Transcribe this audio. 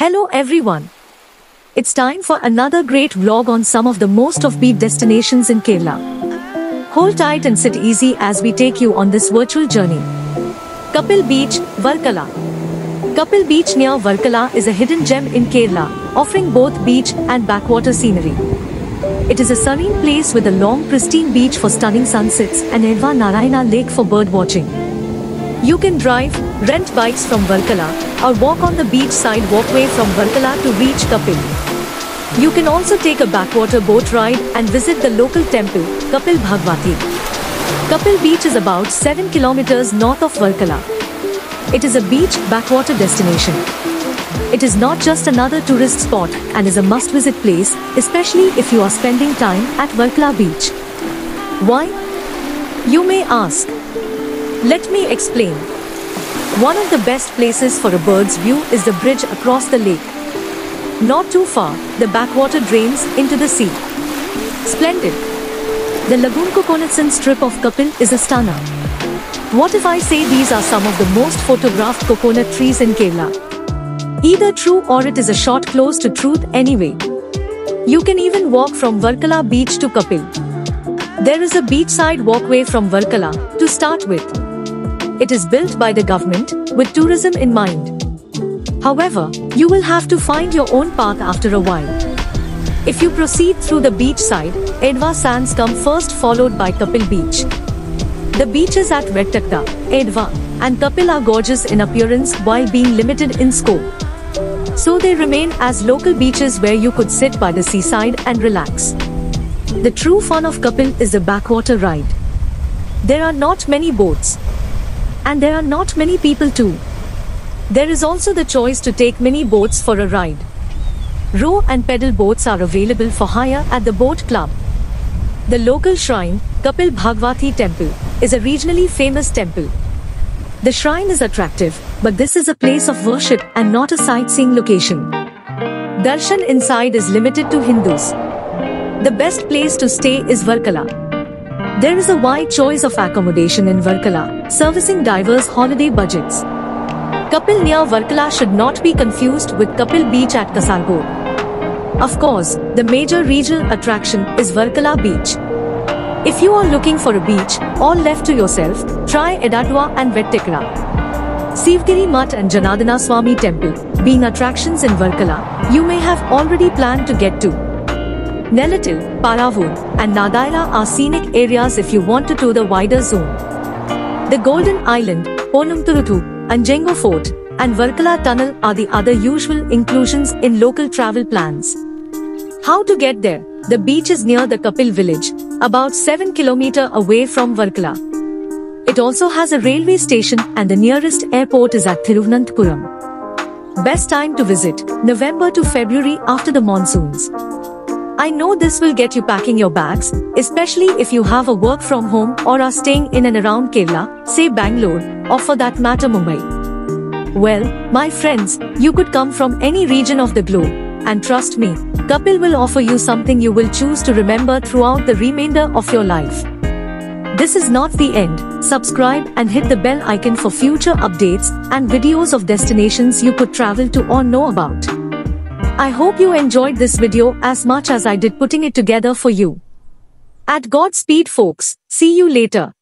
Hello everyone. It's time for another great vlog on some of the most of offbeat destinations in Kerala. Hold tight and sit easy as we take you on this virtual journey. Kappil Beach, Varkala. Kappil Beach near Varkala is a hidden gem in Kerala, offering both beach and backwater scenery. It is a serene place with a long pristine beach for stunning sunsets and Edava Narayana Lake for bird watching. You can drive, rent bikes from Varkala, or walk on the beach side walkway from Varkala to reach Kappil. You can also take a backwater boat ride and visit the local temple, Kappil Bhagavathy. Kappil Beach is about 7 kilometers north of Varkala. It is a beach backwater destination. It is not just another tourist spot and is a must visit place, especially if you are spending time at Varkala Beach. Why? You may ask. Let me explain. One of the best places for a bird's view is the bridge across the lake. Not too far, the backwater drains into the sea. Splendid. The Lagoon Coconutson strip of Kappil is a stunner. What if I say these are some of the most photographed coconut trees in Kerala? Either true or it is a shot close to truth anyway. You can even walk from Varkala beach to Kappil. There is a beachside walkway from Varkala to start with. It is built by the government with tourism in mind. However, you will have to find your own path after a while. If you proceed through the beach side, Edava sands come first followed by Kappil beach. The beaches at Vettakda, Edava, and Kappil are gorgeous in appearance while being limited in scope. So they remain as local beaches where you could sit by the seaside and relax. The true fun of Kappil is the backwater ride. There are not many boats. And there are not many people too. There is also the choice to take mini boats for a ride. Row and pedal boats are available for hire at the boat club. The local shrine, Kappil Bhagavathy Temple, is a regionally famous temple. The shrine is attractive, but this is a place of worship and not a sightseeing location. Darshan inside is limited to Hindus. The best place to stay is Varkala. There is a wide choice of accommodation in Varkala, servicing diverse holiday budgets. Kappil near Varkala should not be confused with Kappil Beach at Kasargod. Of course, the major regional attraction is Varkala Beach. If you are looking for a beach, all left to yourself, try Edatwa and Vettikra. Sivagiri Mutt and Janardana Swami Temple, being attractions in Varkala, you may have already planned to get to. Nelatil, Paravur, and Nadaira are scenic areas if you want to tour the wider zone. The Golden Island, Ponnumthuruthu, Anjengo Fort, and Varkala Tunnel are the other usual inclusions in local travel plans. How to get there? The beach is near the Kappil village, about 7 km away from Varkala. It also has a railway station and the nearest airport is at Thiruvananthapuram. Best time to visit, November to February after the monsoons. I know this will get you packing your bags, especially if you have a work from home or are staying in and around Kerala, say Bangalore, or for that matter Mumbai. Well, my friends, you could come from any region of the globe, and trust me, Kappil will offer you something you will choose to remember throughout the remainder of your life. This is not the end. Subscribe and hit the bell icon for future updates and videos of destinations you could travel to or know about. I hope you enjoyed this video as much as I did putting it together for you. At Godspeed folks, see you later.